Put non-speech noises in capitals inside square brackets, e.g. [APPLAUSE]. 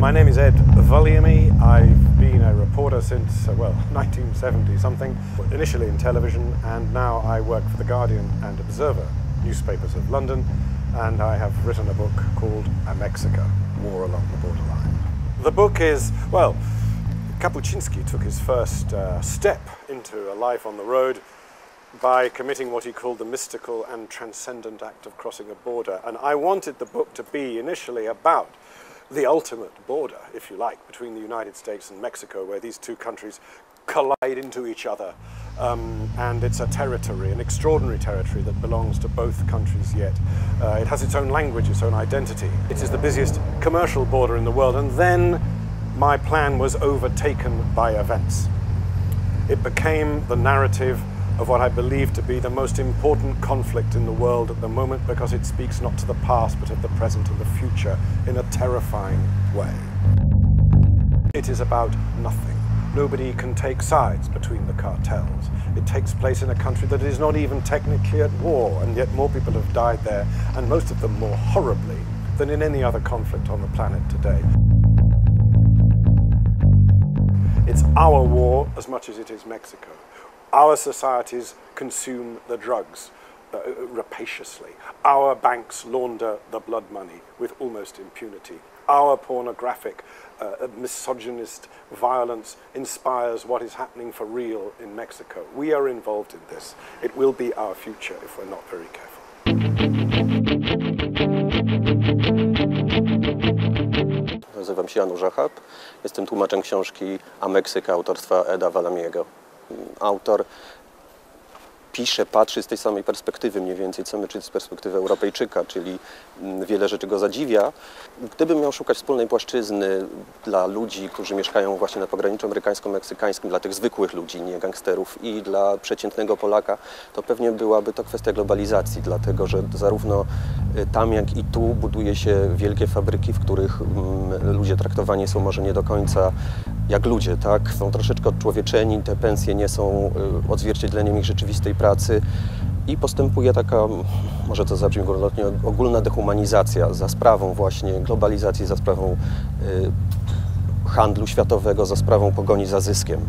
My name is Ed Vulliamy. I've been a reporter since, uh, well, [LAUGHS] 1970 something, initially in television, and now I work for The Guardian and Observer, newspapers of London, and I have written a book called Amexica, War Along the Borderline. The book is, well, Kapuscinski took his first uh, step into a life on the road by committing what he called the mystical and transcendent act of crossing a border. And I wanted the book to be initially about the ultimate border, if you like, between the United States and Mexico, where these two countries collide into each other. Um, and it's a territory, an extraordinary territory that belongs to both countries yet. Uh, it has its own language, its own identity. It is the busiest commercial border in the world. And then my plan was overtaken by events. It became the narrative of what I believe to be the most important conflict in the world at the moment because it speaks not to the past but of the present and the future in a terrifying way. It is about nothing. Nobody can take sides between the cartels. It takes place in a country that is not even technically at war, and yet more people have died there, and most of them more horribly than in any other conflict on the planet today. It's our war as much as it is Mexico. Our societies consume the drugs uh, rapaciously. Our banks launder the blood money with almost impunity. Our pornographic, uh, misogynist violence inspires what is happening for real in Mexico. We are involved in this. It will be our future if we're not very careful. Nazywam się Janusz. Jestem tłumaczem książki Ameksyka autorstwa Eda Vulliamy'ego. Autor pisze, patrzy z tej samej perspektywy mniej więcej, co my, czyli z perspektywy Europejczyka, czyli mm, wiele rzeczy go zadziwia. Gdybym miał szukać wspólnej płaszczyzny dla ludzi, którzy mieszkają właśnie na pograniczu amerykańsko-meksykańskim, dla tych zwykłych ludzi, nie gangsterów i dla przeciętnego Polaka, to pewnie byłaby to kwestia globalizacji, dlatego że zarówno y, tam, jak i tu buduje się wielkie fabryki, w których mm, ludzie traktowani są może nie do końca jak ludzie, tak? Są troszeczkę odczłowieczeni, te pensje nie są y, odzwierciedleniem ich rzeczywistej pracy i postępuje taka, może to zabrzmi górnolotnie, ogólna dehumanizacja za sprawą właśnie globalizacji, za sprawą y, handlu światowego, za sprawą pogoni za zyskiem.